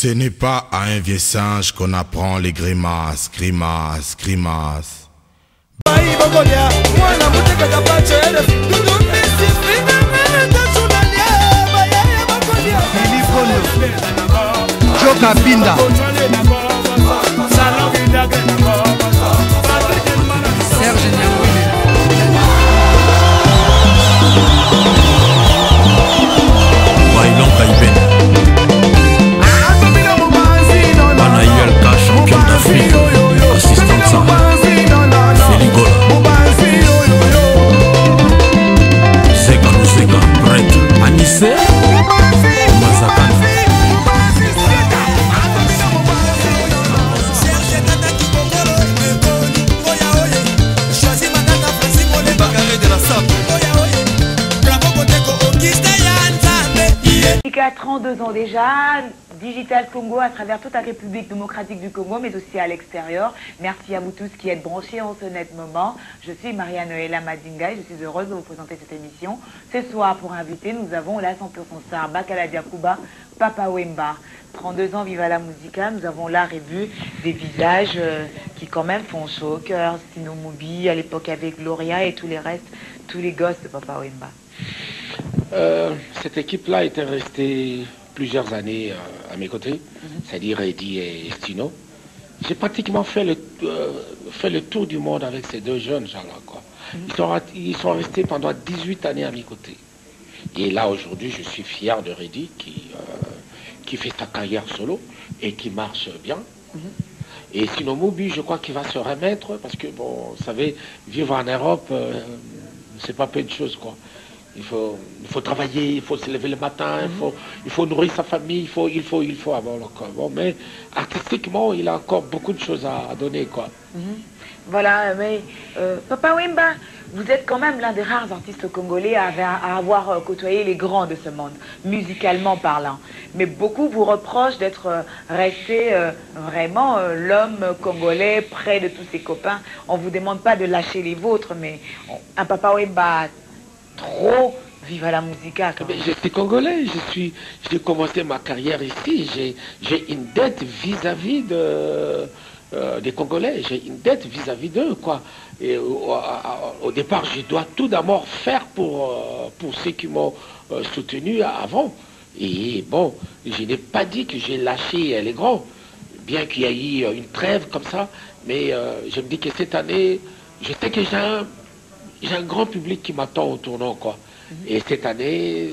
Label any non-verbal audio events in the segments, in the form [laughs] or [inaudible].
Ce n'est pas à un vieux singe qu'on apprend les grimaces, grimaces, grimaces. joka binda à 32 ans déjà, Digital Congo à travers toute la République démocratique du Congo, mais aussi à l'extérieur. Merci à vous tous qui êtes branchés en ce net moment. Je suis Maria Noëlla Madinga et je suis heureuse de vous présenter cette émission. Ce soir, pour inviter, nous avons la 100% star Bakala Diakouba, Papa Wemba. 32 ans, viva la musica. Nous avons là revu des visages euh, qui quand même font chaud au cœur. Stino Moubi, à l'époque avec Gloria et tous les restes, tous les gosses de Papa Wemba. Euh, cette équipe-là était restée plusieurs années euh, à mes côtés, c'est-à-dire Eddie et Stino. J'ai pratiquement fait le, euh, fait le tour du monde avec ces deux jeunes gens-là. quoi. Ils, sont, rat- ils sont restés pendant 18 années à mes côtés. Et là, aujourd'hui, je suis fier de Reddy qui, euh, qui fait sa carrière solo et qui marche bien. Et sinon, Moubi, je crois qu'il va se remettre parce que, bon, vous savez, vivre en Europe, euh, c'est pas peu de choses, quoi. Il faut, il faut travailler, il faut se lever le matin, il, faut, il faut nourrir sa famille, il faut, il faut, il faut avoir le corps. Bon, mais artistiquement, il a encore beaucoup de choses à, donner, quoi. Voilà, mais euh, Papa Wemba, vous êtes quand même l'un des rares artistes congolais à, avoir- euh, côtoyé les grands de ce monde, musicalement parlant. Mais beaucoup vous reprochent d'être euh, resté vraiment l'homme congolais près de tous ses copains. On ne vous demande pas de lâcher les vôtres, mais un Papa Wemba trop viva la musica. quand Mais même. je suis congolais, je suis, j'ai commencé ma carrière ici, j'ai, j'ai une dette vis-à-vis de, euh, des Congolais, j'ai une dette vis-à-vis d'eux, quoi. Et au, à- au départ, je dois tout d'abord faire pour, euh, pour ceux qui m'ont euh, soutenu avant. Et bon, je n'ai pas dit que j'ai lâché les grands, bien qu'il y ait eu une trêve comme ça, mais je me dis que cette année, je sais que j'ai un, j'ai un grand public qui m'attend au tournant, quoi. Et cette année,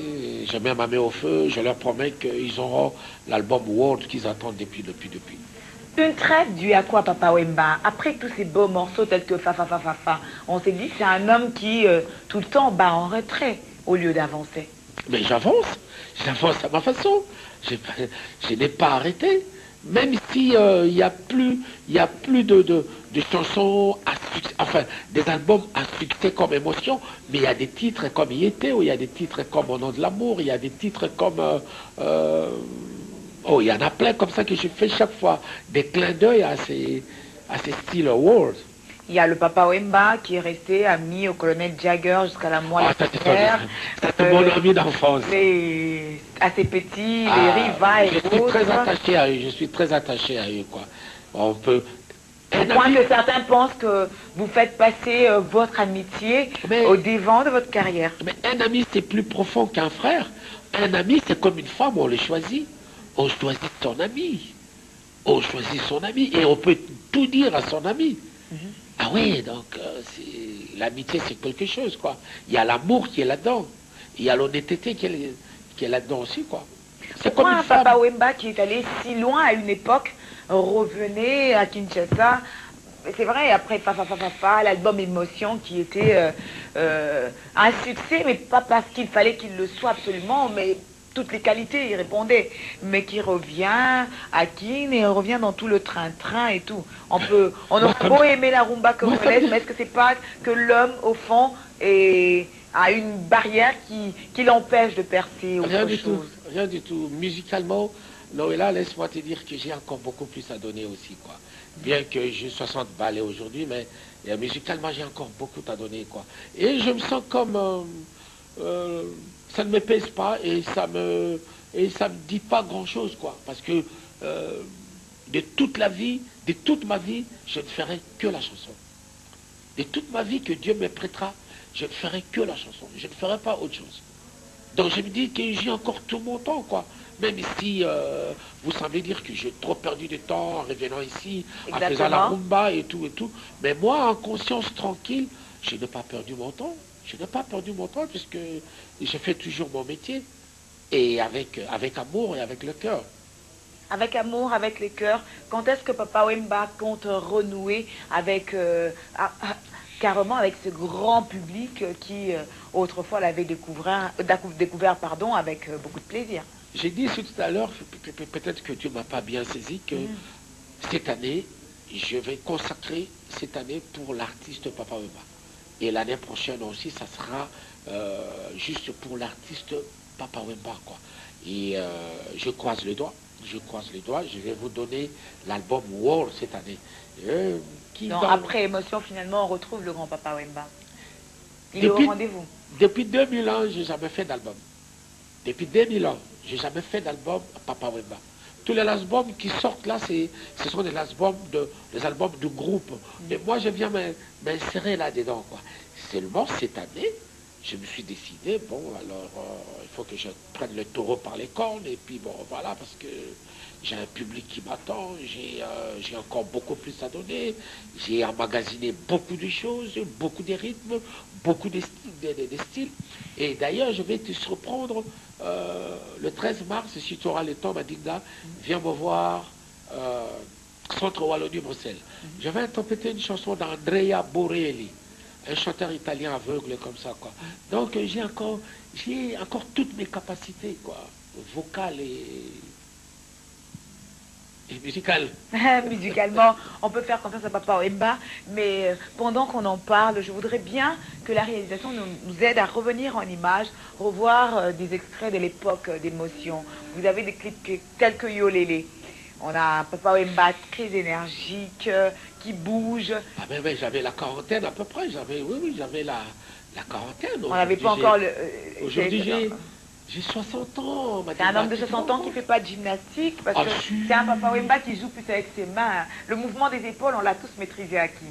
je mets ma main au feu, je leur promets qu'ils auront l'album World qu'ils attendent depuis, depuis, depuis. Une trêve due à quoi, Papa Wemba? Après tous ces beaux morceaux tels que Fa Fa Fa Fa Fa, on s'est dit c'est un homme qui euh, tout le temps bat en retrait au lieu d'avancer. Mais j'avance, j'avance à ma façon. J'ai Je n'ai pas arrêté. Même si euh, n'y a plus, y a plus de, de, de chansons à des albums à succès comme émotion, mais il y a des titres comme Y était, ou il y a des titres comme Au nom de l'amour, il y a des titres comme euh, euh, oh il y en a plein comme ça que je fais chaque fois des clins d'œil à ces à ces styles world. Il y a le Papa Wemba qui est resté ami au colonel Jagger jusqu'à la moelle Ah, ça, c'est c'est mon ami d'enfance. Les assez petits, les Ah, Riva et je suis très attaché à eux, je suis très attaché à eux, quoi. On peut. Au point que certains pensent que vous faites passer euh, votre amitié Mais- au devant de votre carrière. Mais un ami, c'est plus profond qu'un frère. Un ami, c'est comme une femme, on le choisit. On choisit son ami. On choisit son ami et on peut tout dire à son ami. Ah oui, donc euh, l'amitié, c'est quelque chose, quoi. Il y a l'amour qui est là-dedans. Il y a l'honnêteté qui est, qui est là-dedans aussi, quoi. C'est comme un femme. Papa Wemba qui est allé si loin à une époque revenait à Kinshasa c'est vrai, après Fa Fa Fa, l'album Émotion qui était euh, euh, un succès, mais pas parce qu'il fallait qu'il le soit absolument, mais toutes les qualités y répondaient. Mais qui revient à Kin et revient dans tout le train-train et tout. On peut, on aurait beau me- aimer la rumba congolaise, mais est-ce que c'est pas que l'homme, au fond, est, a une barrière qui, qui l'empêche de percer autre Rien du tout, rien du tout. Musicalement, Noëlla, laisse-moi te dire que j'ai encore beaucoup plus à donner aussi, quoi. Bien que j'ai 60 ballets aujourd'hui, mais musicalement, j'ai encore beaucoup à donner, quoi. Et je me sens comme... euh, euh, ça ne me pèse pas et ça me... et ça ne me dit pas grand-chose, quoi. Parce que euh, de toute la vie, de toute ma vie, je ne ferai que la chanson. De toute ma vie que Dieu me prêtera, je ne ferai que la chanson. Je ne ferai pas autre chose. Donc je me dis que j'ai encore tout mon temps. Même si euh, vous semblez dire que j'ai trop perdu de temps en revenant ici, en faisant la rumba et tout et tout. Mais moi, en conscience tranquille, je n'ai pas perdu mon temps. Je n'ai pas perdu mon temps puisque je fais toujours mon métier. Et avec, avec amour et avec le cœur. Avec amour, avec le cœur, quand est-ce que Papa Wemba compte renouer avec, euh, ah, ah, carrément avec ce grand public qui euh, autrefois l'avait découvert, découvert pardon, avec beaucoup de plaisir? J'ai dit tout à l'heure, peut-être que tu ne m'as pas bien saisi, que mm. cette année, je vais consacrer cette année pour l'artiste Papa Wemba. Et l'année prochaine aussi, ça sera euh, juste pour l'artiste Papa Wemba. Quoi. Et euh, je croise les doigts. Je croise les doigts. Je vais vous donner l'album World cette année. Euh, après émotion, finalement, on retrouve le grand Papa Wemba. Il est au rendez-vous. Depuis 2000 ans, je n'ai jamais fait d'album. Depuis 2000 ans, j'ai jamais fait d'album Papa Wemba. Tous les albums qui sortent là, ce sont des albums de, des albums groupe. Mais moi, je viens m'insérer là-dedans. Seulement, cette année, je me suis décidé, bon, alors, euh, il faut que je prenne le taureau par les cornes, et puis bon, voilà, parce que j'ai un public qui m'attend, j'ai euh, encore beaucoup plus à donner, j'ai emmagasiné beaucoup de choses, beaucoup de rythmes, beaucoup de, styles. Et d'ailleurs, je vais te surprendre euh, le 13 mars, si tu auras le temps, Madinga, viens me voir. Centre Wallonie-Bruxelles. Je vais interpréter une chanson d'Andrea Borelli un chanteur italien aveugle comme ça, quoi. Donc j'ai encore, j'ai encore toutes mes capacités, quoi, vocales et, et musicales. [laughs] Musicalement, on peut faire confiance à Papa Wemba, mais euh, pendant qu'on en parle, je voudrais bien que la réalisation nous, aide à revenir en image, revoir euh, des extraits de l'époque euh, d'émotion. Vous avez des clips tels que Yolélé. On a Papa Wemba très énergique, qui bouge. Ah ben oui, j'avais la quarantaine à peu près. J'avais, oui, oui, j'avais la, la quarantaine. On n'avait pas encore le... Euh, aujourd'hui, j'ai... J'ai 60 ans. C'est un homme de 60 ans qui ne fait pas de gymnastique parce ah, que c'est un papa Wemba qui joue plus avec ses mains. Le mouvement des épaules, on l'a tous maîtrisé à qui